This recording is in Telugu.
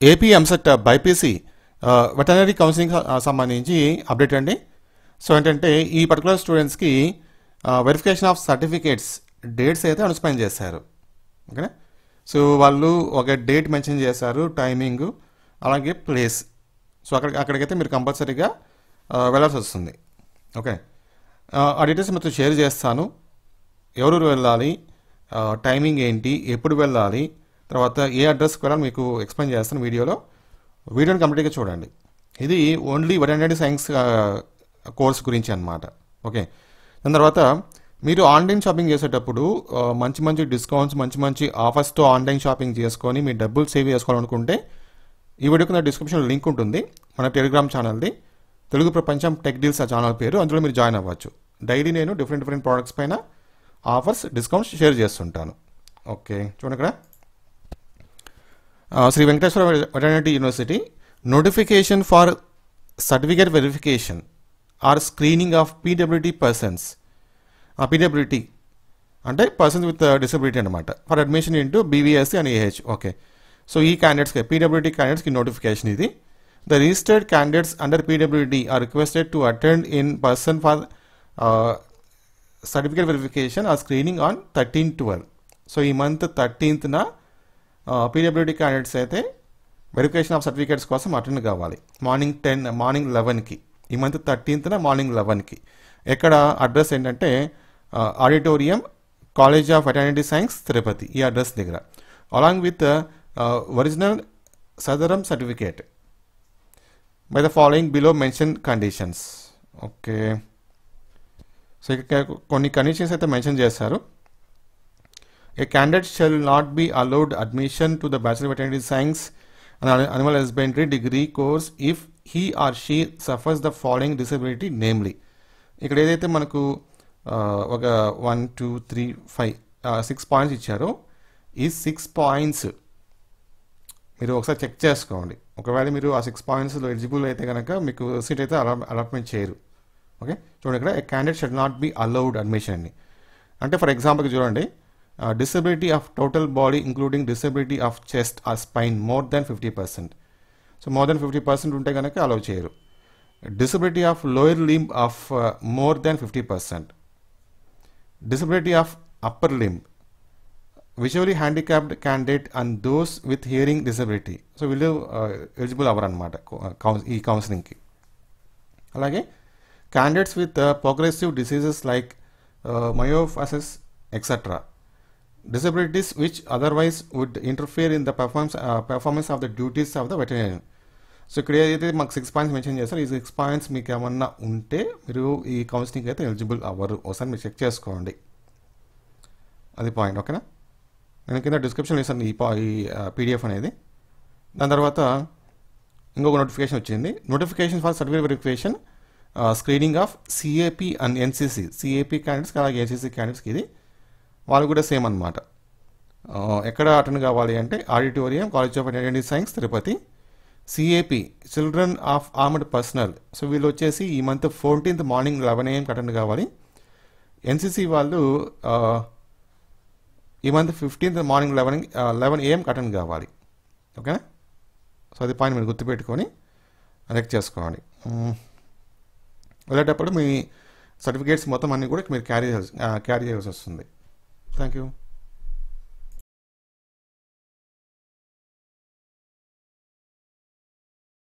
AP EAMCET BiPC veterinary counselling సంబంధించి అప్డేట్ అండి. సో ఏంటంటే ఈ పర్టికులర్ స్టూడెంట్స్కి వెరిఫికేషన్ ఆఫ్ సర్టిఫికేట్స్ డేట్స్ అయితే అనుసపైన్ చేశారు. ఓకేనా సో వాళ్ళు ఒక డేట్ మెన్షన్ చేశారు టైమింగ్ అలాగే ప్లేస్ సో అక్కడ అక్కడికైతే మీరు కంపల్సరీగా uh, వెళ్ళాల్సి వస్తుంది. ఓకే uh, ఆ డీటెయిల్స్ మీతో షేర్ చేస్తాను. ఎవరు వెళ్ళాలి? Uh, టైమింగ్ ఏంటి? ఎప్పుడు వెళ్ళాలి? తర్వాత ఏ అడ్రస్కి వెళ్ళాలి మీకు ఎక్స్ప్లెయిన్ చేస్తాను వీడియోలో. వీడియోని కంప్లీట్గా చూడండి. ఇది ఓన్లీ వెటర్నరీ సైన్స్ కోర్స్ గురించి అనమాట ఓకే దాని తర్వాత మీరు ఆన్లైన్ షాపింగ్ చేసేటప్పుడు uh, మంచి మంచి డిస్కౌంట్స్ మంచి మంచి ఆఫర్స్తో ఆన్లైన్ షాపింగ్ చేసుకొని మీ డబ్బులు సేవ్ చేసుకోవాలనుకుంటే ఈ వీడియోకి నా డిస్క్రిప్షన్లో లింక్ ఉంటుంది. మన టెలిగ్రామ్ ఛానల్ది తెలుగు ప్రపంచం టెక్ డీల్స్ ఆ ఛానల్ పేరు. అందులో మీరు జాయిన్ అవ్వచ్చు. డైలీ నేను డిఫరెంట్ డిఫరెంట్ ప్రోడక్ట్స్ పైన ఆఫర్స్ డిస్కౌంట్స్ షేర్ చేస్తుంటాను. ఓకే చూడండి ఇక్కడ. ఆ, Shri Venkateswara veterinary university notification for certificate verification or screening of PWD persons ఆ పీడబ్ల్యూటీ అంటే పర్సన్స్ విత్ డిసబిలిటీ అనమాట for admission into BVSc and AH okay so ఈ క్యాండిడేట్స్కి పీడబ్ల్యూటీ క్యాండిడేట్స్కి నోటిఫికేషన్ ఇది. The registered candidates under PWD are requested to attend in person for certificate verification or screening on thirteen twelve so ఈ మంత్ థర్టీన్త్న పీడబ్ల్యూడీ క్యాండిడేట్స్ అయితే వెరిఫికేషన్ ఆఫ్ సర్టిఫికేట్స్ కోసం అటెండ్ కావాలి. మార్నింగ్ టెన్ మార్నింగ్ లెవెన్కి ఈ మంత్ థర్టీన్త్న మార్నింగ్ లెవెన్కి ఎక్కడ అడ్రస్ ఏంటంటే auditorium college of veterinary science Tirupati. ఈ అడ్రస్ దగ్గర. Along with original Sadarem certificate by the following below mention conditions okay so ఇక్కడ కొన్ని కండిషన్స్ అయితే మెన్షన్ చేశారు. A candidate shall not be allowed admission to the Bachelor of Veterinary Science and Animal Husbandry degree course if he or she suffers the following disability namely ఇక్కడ ఏదైతే మనకు ఒక one two three five six points ఇచ్చారో ఈ సిక్స్ పాయింట్స్ మీరు ఒకసారి చెక్ చేసుకోండి ఒకవేళ మీరు ఆ సిక్స్ పాయింట్స్లో ఎలిజిబుల్ అయితే కనుక మీకు సీట్ అయితే అలాట్మెంట్ చేయరు ఓకే చూడండి ఇక్కడ candidate should not be allowed admission అని అంటే ఫర్ ఎగ్జాంపుల్కి చూడండి disability of total body including disability of chest or spine more than fifty percent so more than fifty percent ఉంటే కనుక అలౌ చేయరు. Disability of lower limb of more than fifty percent disability of upper limb visually handicapped candidate and those with hearing disability so వీళ్ళు ఎలిజిబుల్ అవ్వరు అనమాట ఈ కౌన్సిలింగ్కి అలాగే candidates with progressive diseases like మయోఫాసిస్ etcetera disabilities which otherwise would interfere in the performance, uh, performance of the duties of the veterinarian. So ఇక్కడ ఏదైతే మాకు సిక్స్ పాయింట్స్ మెన్షన్ చేస్తారో ఈ సిక్స్ పాయింట్స్ మీకు ఏమన్నా ఉంటే మీరు ఈ కౌన్సిలింగ్ అయితే ఎలిజిబుల్ అవ్వరు. ఒకసారి మీరు చెక్ చేసుకోండి. అది పాయింట్ ఓకేనా నేను కింద డిస్క్రిప్షన్ ఇస్తాను ఈ పా ఈ పీడిఎఫ్ అనేది. దాని తర్వాత ఇంకొక నోటిఫికేషన్ వచ్చింది. Notification for certificate verification screening of CAP and NCC CAP క్యాండిడేట్స్కి అలాగే ఎన్సీసీ క్యాండిడేట్స్కి ఇది. వాళ్ళు కూడా సేమ్ అనమాట ఎక్కడ అటెండ్ కావాలి అంటే auditorium college of identity science Tirupati CAP children of armed personnel so వీళ్ళు వచ్చేసి ఈ మంత్ ఫోర్టీన్త్ మార్నింగ్ లెవెన్ ఏఎంకి అటెండ్ కావాలి. ఎన్సీసీ వాళ్ళు ఈ month fifteenth morning eleven eleven ఏఎంకి attend కావాలి. ఓకేనా? సో అది పాయింట్ మీరు గుర్తుపెట్టుకొని కనెక్ట్ చేసుకోవాలి. వెళ్ళేటప్పుడు మీ సర్టిఫికేట్స్ మొత్తం అన్నీ కూడా మీరు క్యారీ క్యారీ చేయాల్సి వస్తుంది. Thank you.